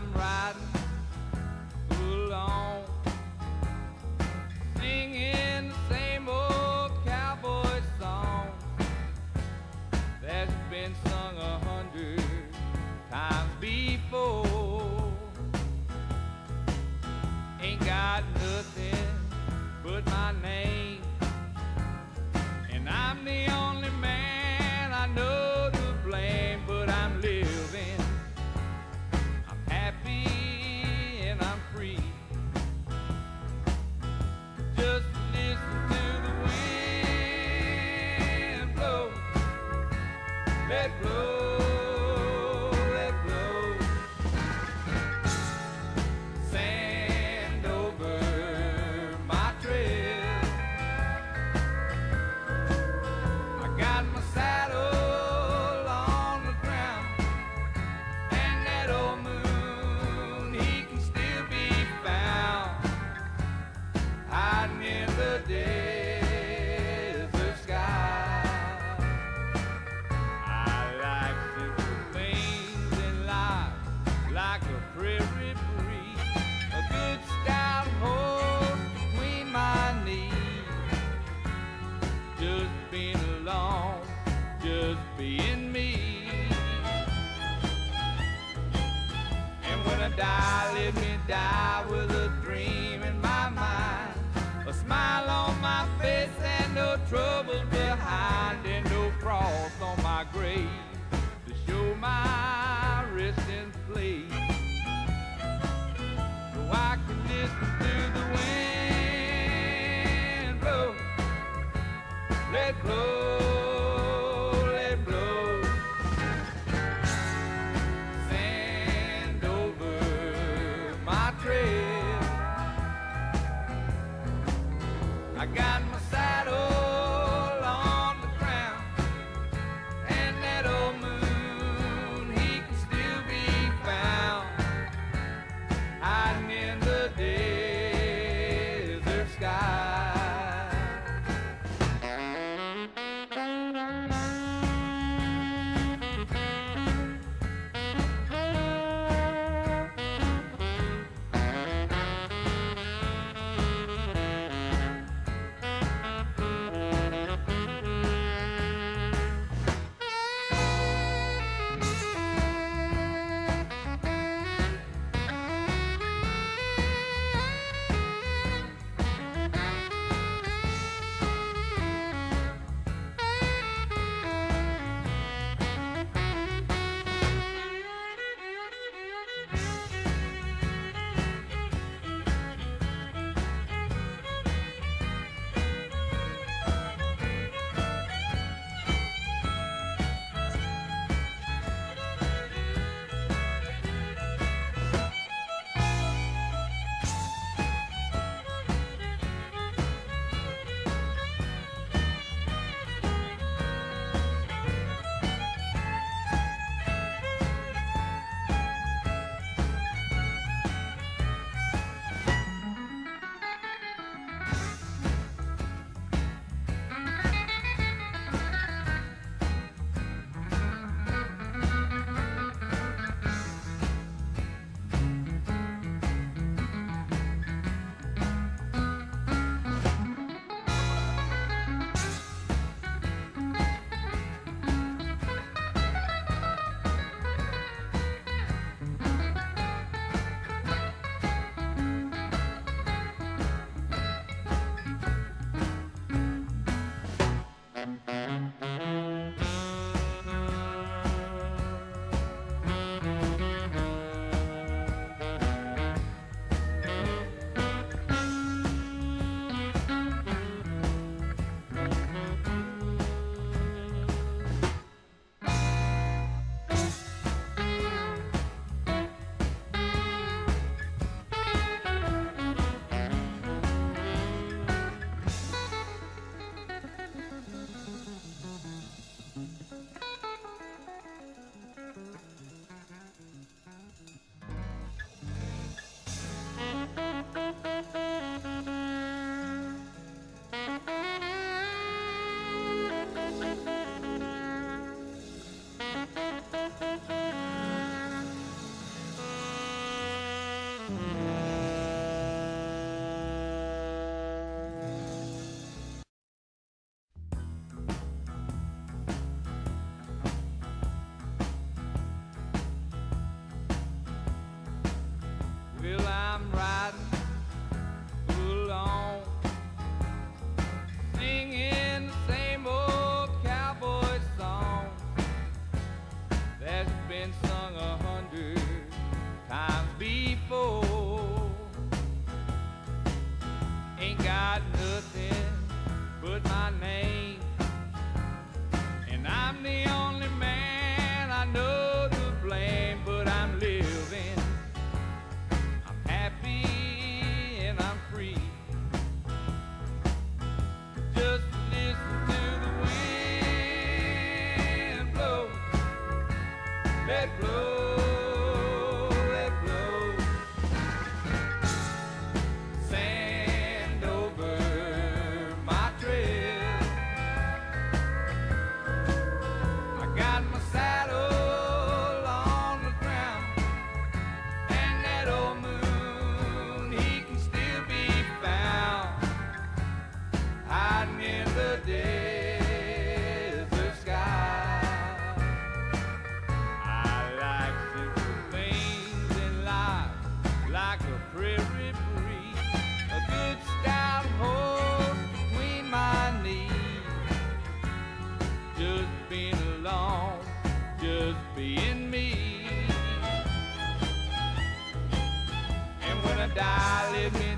I'm riding alone, singing the same old cowboy song that's been sung a hundred times before. Ain't got nothing. like a prairie breeze, a good stout hold between my knees. Just being alone, just being me. And when I die, let me die with a dream. Well, I'm riding got nothing but my name. And I'm the only man I know to blame, but I'm living. I'm happy and I'm free. Just listen to the wind blow, let blow. darling.